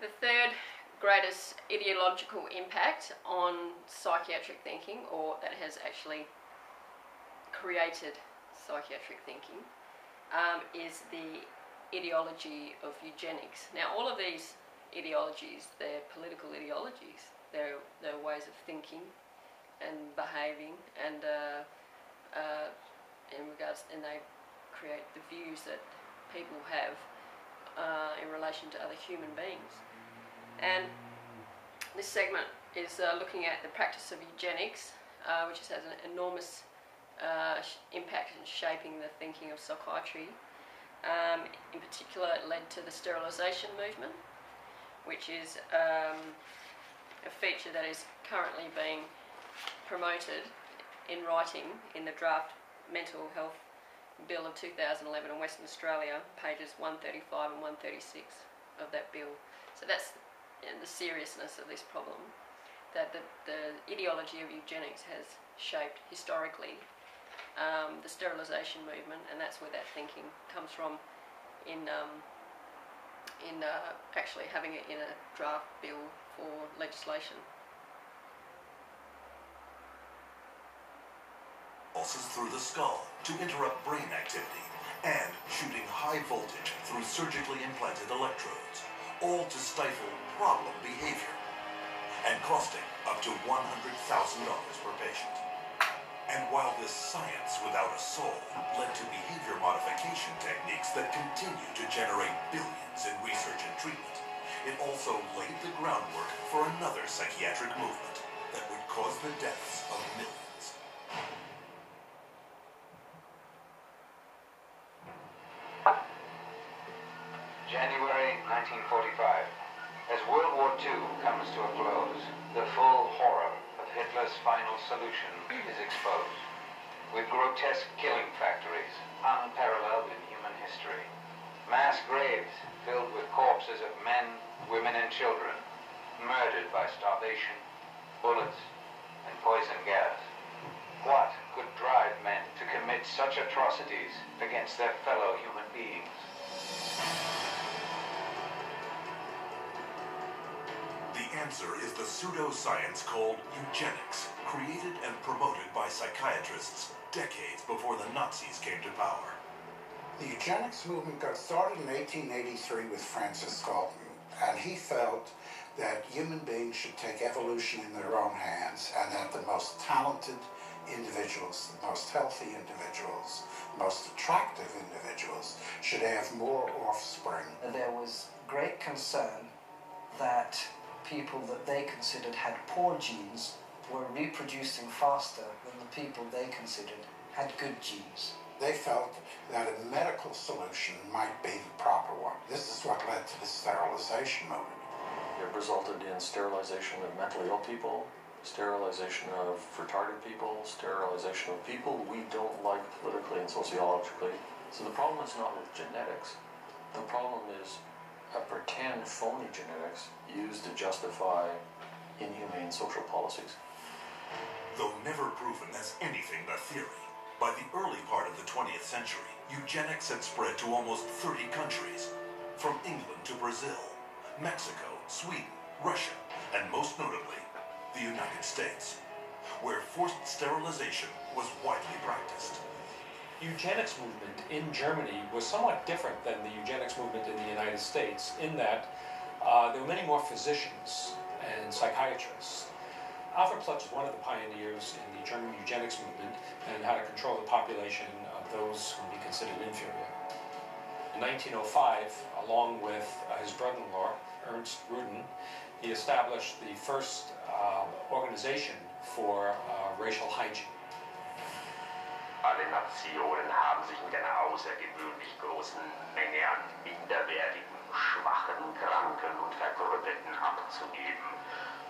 The third greatest ideological impact on psychiatric thinking, or that has actually created psychiatric thinking, um, is the ideology of eugenics. Now, all of these ideologies, they're political ideologies, they're, they're ways of thinking and behaving, and uh, uh, in regards, and they create the views that people have uh, in relation to other human beings. And this segment is uh, looking at the practice of eugenics, uh, which has an enormous uh, impact in shaping the thinking of psychiatry. Um, in particular, it led to the sterilisation movement, which is um, a feature that is currently being promoted in writing in the draft Mental Health Bill of 2011 in Western Australia, pages 135 and 136 of that bill. So that's the seriousness of this problem, that the, the ideology of eugenics has shaped historically um, the sterilisation movement, and that's where that thinking comes from in, um, in uh, actually having it in a draft bill for legislation. Pulses through the skull to interrupt brain activity and shooting high voltage through surgically implanted electrodes, all to stifle problem behavior and costing up to $100,000 per patient. And while this science without a soul led to behavior modification techniques that continue to generate billions in research and treatment, it also laid the groundwork for another psychiatric movement that would cause the deaths of millions. January 1945. As World War II comes to a close, the full horror of Hitler's final solution is exposed. With grotesque killing factories, unparalleled in human history. Mass graves filled with corpses of men, women, and children, murdered by starvation, bullets, and poison gas. What could drive men to commit such atrocities against their fellow human beings? Answer is the pseudoscience called eugenics, created and promoted by psychiatrists decades before the Nazis came to power. The eugenics movement got started in 1883 with Francis Galton, and he felt that human beings should take evolution in their own hands and that the most talented individuals, the most healthy individuals, the most attractive individuals should have more offspring. There was great concern that people that they considered had poor genes were reproducing faster than the people they considered had good genes. They felt that a medical solution might be the proper one. This is what led to the sterilization movement. It resulted in sterilization of mentally ill people, sterilization of retarded people, sterilization of people we don't like politically and sociologically. So the problem is not with genetics. The problem is a pretend phony genetics used to justify inhumane social policies. Though never proven as anything but theory, by the early part of the 20th century, eugenics had spread to almost 30 countries, from England to Brazil, Mexico, Sweden, Russia, and most notably, the United States, where forced sterilization was widely practiced eugenics movement in Germany was somewhat different than the eugenics movement in the United States in that uh, there were many more physicians and psychiatrists. Alfred Ploetz was one of the pioneers in the German eugenics movement and how to control the population of those who would be considered inferior. In 1905, along with uh, his brother-in-law, Ernst Rudin, he established the first uh, organization for uh, racial hygiene. Alle Nationen haben sich mit einer außergewöhnlich großen Menge an minderwertigen, schwachen, kranken und Verkrüppelten abzugeben.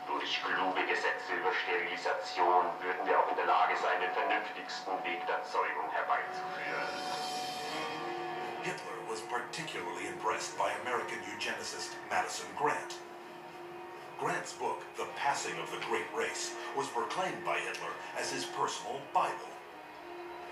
Durch kluge Gesetze über Sterilisation würden wir auch in der Lage sein, den vernünftigsten Weg der Zeugung herbeizuführen. Hitler was particularly impressed by American eugenicist Madison Grant. Grant's book, The Passing of the Great Race, was proclaimed by Hitler as his personal Bible.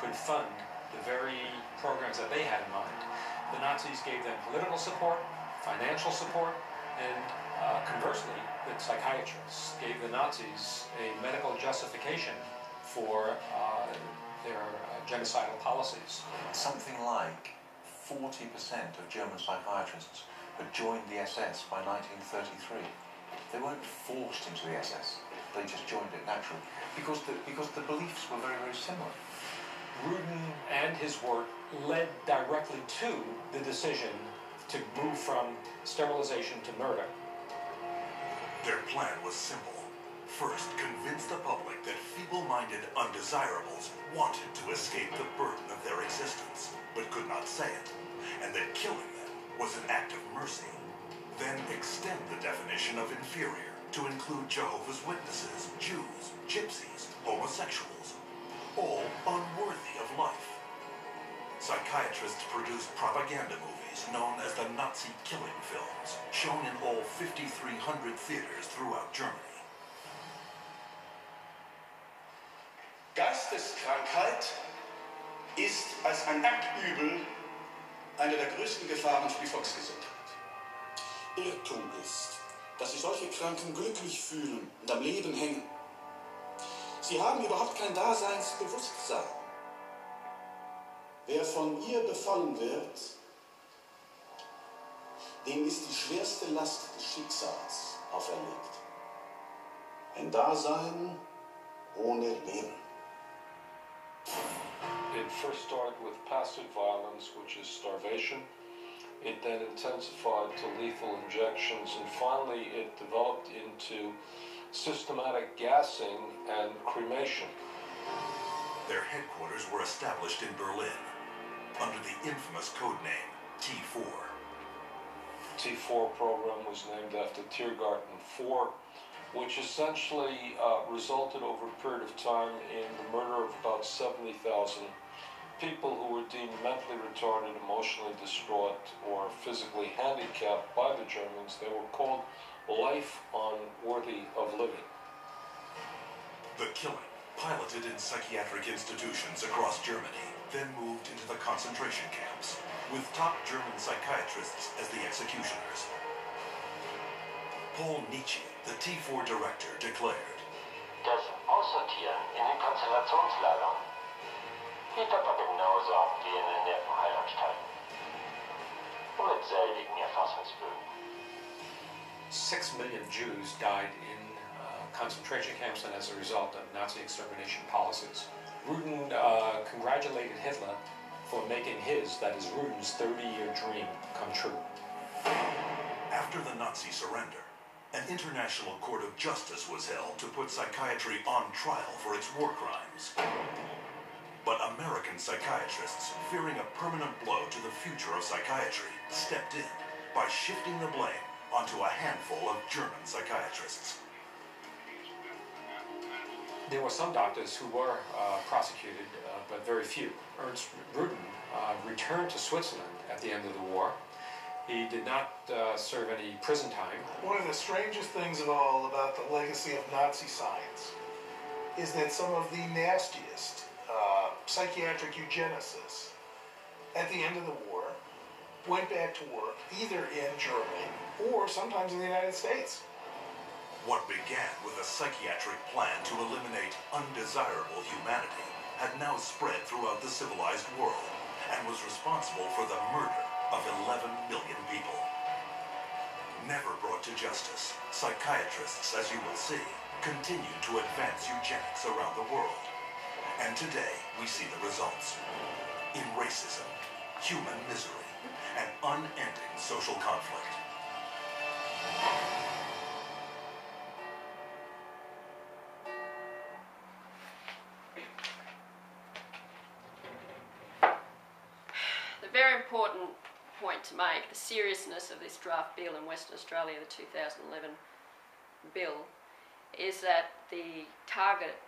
could fund the very programs that they had in mind. The Nazis gave them political support, financial support, and uh, conversely, the psychiatrists gave the Nazis a medical justification for uh, their uh, genocidal policies. Something like 40% of German psychiatrists had joined the SS by 1933. They weren't forced into the SS, they just joined it naturally because the, because the beliefs were very, very similar. Rudin and his work led directly to the decision to move from sterilization to murder. Their plan was simple. First, convince the public that feeble-minded undesirables wanted to escape the burden of their existence, but could not say it, and that killing them was an act of mercy. Then extend the definition of inferior to include Jehovah's Witnesses, Jews, gypsies, homosexuals, all unworthy of life. Psychiatrists produced propaganda movies known as the Nazi killing films, shown in all 5,300 theaters throughout Germany. Geisteskrankheit ist als ein Aktübel eine der größten Gefahren für die Volksgesundheit. Irrtum ist, dass sich solche Kranken glücklich fühlen und am Leben hängen. Sie haben überhaupt kein Daseinsbewusstsein. Wer von ihr befallen wird, dem ist die schwerste Last des Schicksals auferlegt. Ein Dasein ohne Leben. It first started with passive violence, which is starvation. It then intensified to lethal injections, and finally it developed into systematic gassing and cremation. Their headquarters were established in Berlin under the infamous code name T4. T4 program was named after Tiergarten 4, which essentially uh, resulted over a period of time in the murder of about 70,000 people who were deemed mentally retarded, emotionally distraught, or physically handicapped by the Germans. They were called life unworthy of living. The killing, piloted in psychiatric institutions across Germany, then moved into the concentration camps, with top German psychiatrists as the executioners. Paul Nitsche, the T4 director, declared, Das Aussortieren in den Konzentrationslagern geht aber genauso ab wie in den Nervenheilanstalten. Und mit selbigen Erfassungsbögen. Six million Jews died in uh, concentration camps and as a result of Nazi extermination policies. Rudin uh, congratulated Hitler for making his, that is Rudin's 30-year dream come true. After the Nazi surrender, an international court of justice was held to put psychiatry on trial for its war crimes. But American psychiatrists, fearing a permanent blow to the future of psychiatry, stepped in by shifting the blame onto a handful of German psychiatrists. There were some doctors who were uh, prosecuted, uh, but very few. Ernst Rudin uh, returned to Switzerland at the end of the war. He did not uh, serve any prison time. One of the strangest things of all about the legacy of Nazi science is that some of the nastiest uh, psychiatric eugenicists at the end of the war went back to work either in Germany or sometimes in the United States. What began with a psychiatric plan to eliminate undesirable humanity had now spread throughout the civilized world and was responsible for the murder of 11 million people. Never brought to justice, psychiatrists, as you will see, continue to advance eugenics around the world. And today, we see the results. In racism, human misery, and unending social conflict. Important point to make the seriousness of this draft bill in Western Australia, the 2011 bill, is that the target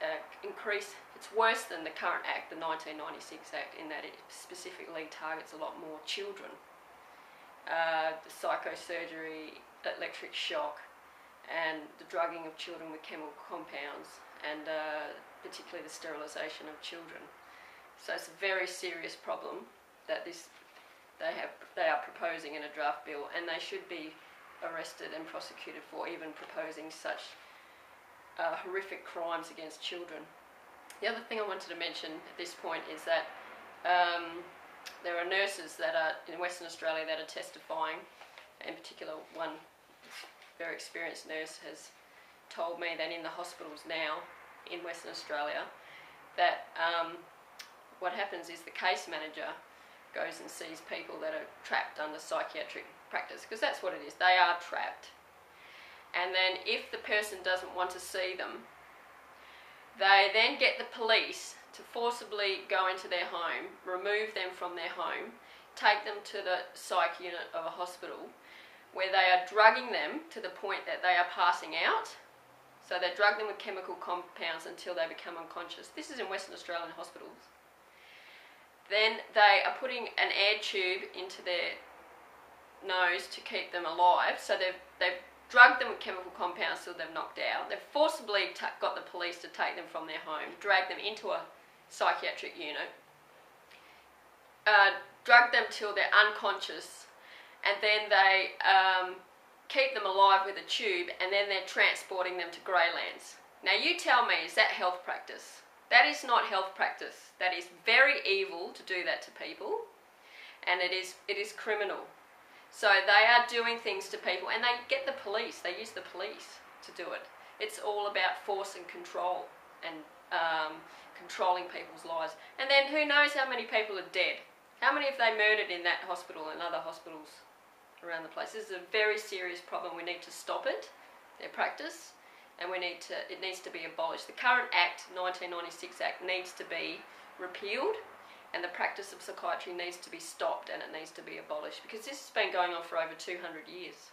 uh, increase, it's worse than the current Act, the 1996 Act, in that it specifically targets a lot more children. Uh, the psychosurgery, electric shock, and the drugging of children with chemical compounds, and uh, particularly the sterilisation of children. So it's a very serious problem that this they have they are proposing in a draft bill, and they should be arrested and prosecuted for even proposing such uh, horrific crimes against children. The other thing I wanted to mention at this point is that um, there are nurses that are in Western Australia that are testifying. In particular, one very experienced nurse has told me that in the hospitals now in Western Australia, that um, what happens is the case manager goes and sees people that are trapped under psychiatric practice, because that's what it is. They are trapped and then if the person doesn't want to see them, they then get the police to forcibly go into their home, remove them from their home, take them to the psych unit of a hospital where they are drugging them to the point that they are passing out. So they drug them with chemical compounds until they become unconscious. This is in Western Australian hospitals. Then they are putting an air tube into their nose to keep them alive. So they've, they've drugged them with chemical compounds till they've knocked out. They've forcibly got the police to take them from their home, drag them into a psychiatric unit, uh, drug them till they're unconscious, and then they um, keep them alive with a tube, and then they're transporting them to Graylands. Now, you tell me, is that health practice? That is not health practice. That is very evil to do that to people, and it is it is criminal. So they are doing things to people, and they get the police. They use the police to do it. It's all about force and control and um, controlling people's lives. And then who knows how many people are dead? How many have they murdered in that hospital and other hospitals around the place? This is a very serious problem. We need to stop it, their practice, and we need to. It needs to be abolished. The current Act, 1996 Act, needs to be repealed and the practice of psychiatry needs to be stopped and it needs to be abolished because this has been going on for over 200 years.